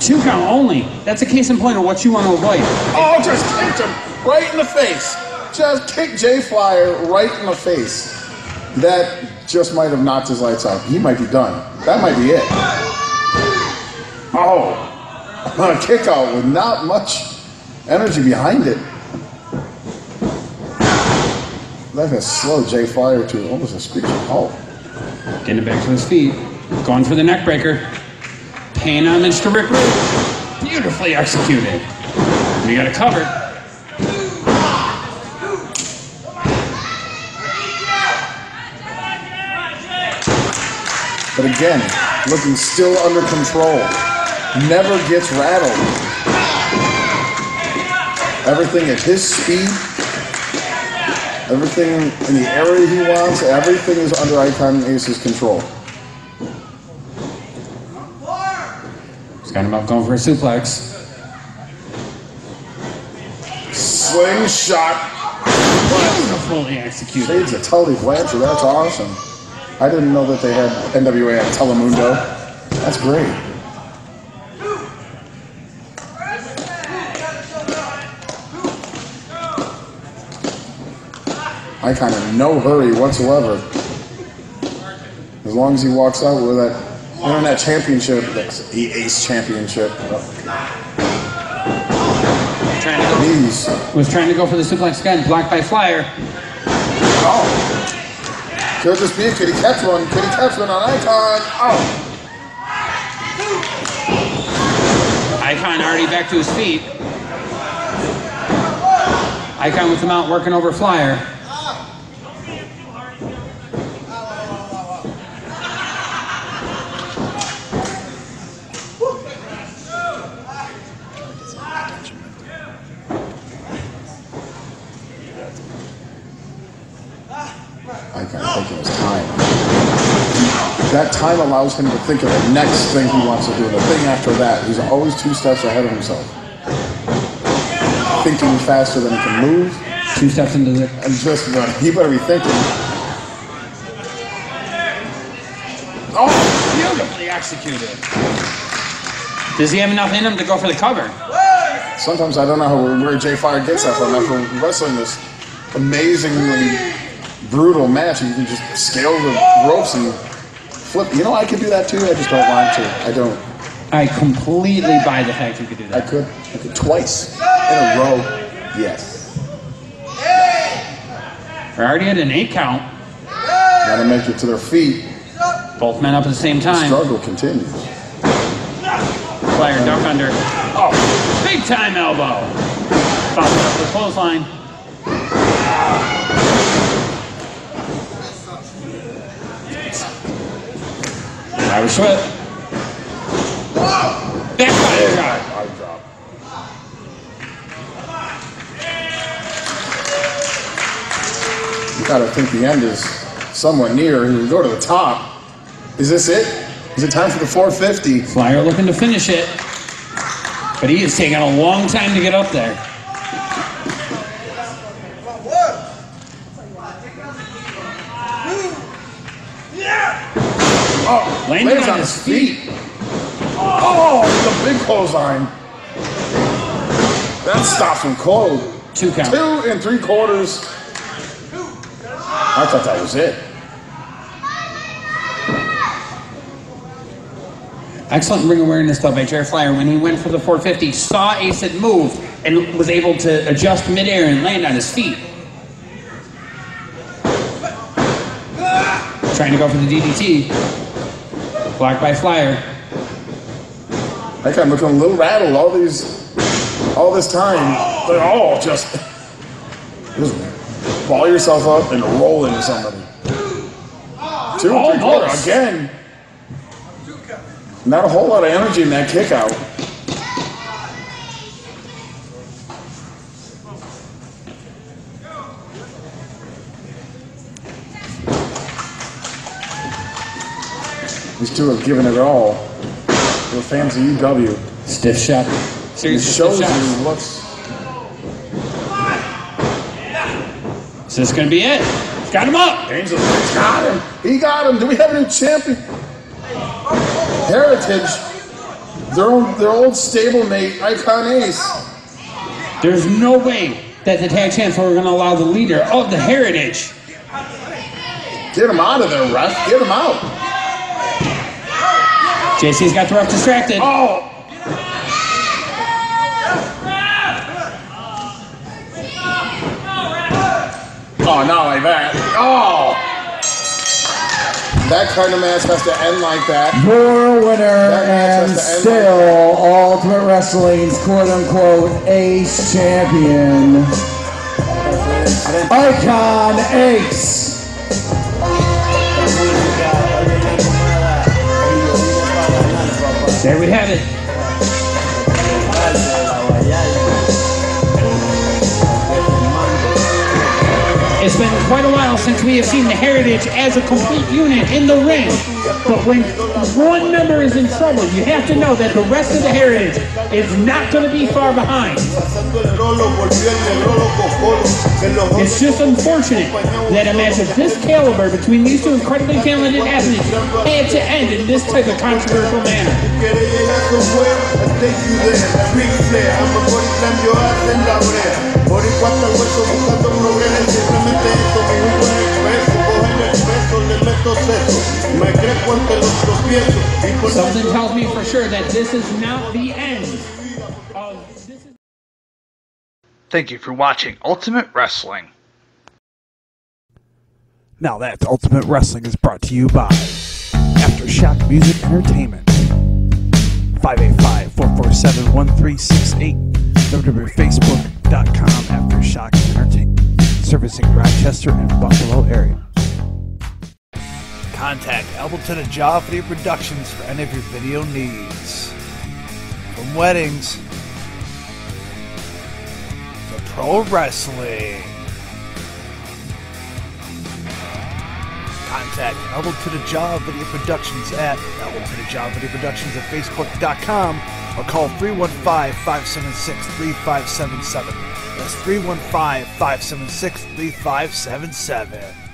Speaker 5: Two count only. That's a case in point of what you want to avoid.
Speaker 4: Oh, just kicked him right in the face. Just kicked Jay Flyer right in the face. That just might have knocked his lights out. He might be done. That might be it. Oh, a kick out with not much energy behind it. That has slowed Jay Flyer to almost a screeching halt.
Speaker 5: Getting it back to his feet. Going for the neck breaker. Paying homage to Rick Rude. Beautifully executed. We got it covered.
Speaker 4: But again, looking still under control. Never gets rattled. Everything at his speed. Everything in the area he wants. Everything is under Icon Ace's control.
Speaker 5: He's got him up going for a suplex.
Speaker 4: Slingshot.
Speaker 5: Fully executed.
Speaker 4: Shades of Tully Blanchard. That's awesome. I didn't know that they had NWA on Telemundo. That's great. Icon of no hurry whatsoever. As long as he walks out with that internet championship, that's the Ace Championship.
Speaker 5: Trying to go,
Speaker 4: Knees.
Speaker 5: was trying to go for the suplex again, blocked by Flyer.
Speaker 4: Oh. Could this be? Could he catch one? Could he catch one on Icon? Oh.
Speaker 5: Icon already back to his feet. Icon with the mount working over Flyer.
Speaker 4: Icon taking his time. That time allows him to think of the next thing he wants to do, the thing after that. He's always two steps ahead of himself. thinking faster than he can move.
Speaker 5: Two steps into the.
Speaker 4: And just, uh, he better be thinking.
Speaker 5: Oh, beautifully executed. Does he have enough in him to go for the cover?
Speaker 4: Sometimes I don't know how, where Jay Flyer gets that from. After wrestling this amazingly brutal match, you can just scale the ropes and flip. You know, I could do that too. I just don't want to. I don't.
Speaker 5: I completely buy the fact you could do that.
Speaker 4: I could. I could twice in a row. Yes.
Speaker 5: We're already at an eight count.
Speaker 4: Got to make it to their feet.
Speaker 5: Both men up at the same
Speaker 4: The
Speaker 5: time.
Speaker 4: struggle continues.
Speaker 5: Flyer duck under. Oh, big time elbow. Follows up with clothesline. Irish shot.
Speaker 4: You gotta think the end is somewhat near. He would go to the top. Is this it? Is it time for the 450?
Speaker 5: Flyer looking to finish it. But he is taking a long time to get up there.
Speaker 4: Oh, lands
Speaker 5: on
Speaker 4: on
Speaker 5: his
Speaker 4: his feet. Oh, the big clothesline. That stops him cold.
Speaker 5: Two count.
Speaker 4: Two and three quarters. I thought that was it.
Speaker 5: Excellent ring awareness though by Jared Flyer when he went for the 450, saw Ace move and was able to adjust midair and land on his feet. Trying to go for the DDT. Blocked by Flyer.
Speaker 4: That guy looking a little rattled all these, all this time. They're all just, just ball yourself up and roll into somebody. Two and three quarter again. Not a whole lot of energy in that kick out. These two have given it all. We're fans of UW.
Speaker 5: Stiff shot.
Speaker 4: It
Speaker 5: Seriously,
Speaker 4: shows
Speaker 5: stiff
Speaker 4: you
Speaker 5: shots.
Speaker 4: what's
Speaker 5: Is this going to be it? Got him up.
Speaker 4: Angel got him. He got him. Do we have a new champion? Heritage. Their own, their old stablemate, Icon Ace.
Speaker 5: There's no way that the tag champs were going to allow the leader of the Heritage.
Speaker 4: Get him out of there, ref. Get him out.
Speaker 5: JC's got the ref distracted.
Speaker 4: Oh. Oh, not like that. Oh. That kind of match has to end like that.
Speaker 11: Your winner
Speaker 4: That match
Speaker 11: and
Speaker 4: has to end
Speaker 11: still Ultimate Wrestling's quote unquote ace champion, Icon Ace.
Speaker 5: There we have it. It's been quite a while since we have seen the Heritage as a complete unit in the ring. But when one member is in trouble, you have to know that the rest of the Heritage is not going to be far behind. It's just unfortunate that a match of this caliber between these two incredibly talented athletes had to end in this type of controversial manner. Something tells me for sure that this is not the end
Speaker 1: Thank you for watching Ultimate Wrestling.
Speaker 20: Now that Ultimate Wrestling is brought to you by Aftershock Music Entertainment. 585-447-1368 www.facebook.com Aftershock Entertainment servicing Rochester and Buffalo area.
Speaker 1: Contact Appleton and Joffrey Productions for any of your video needs. From weddings to pro wrestling. Contact Elbow to the Jaw Video Productions at Elbow to the Jaw Video Productions at Facebook.com or call 315-576-3577. That's 315-576-3577.